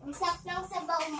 Ang sap ng sabaw ma. So, mag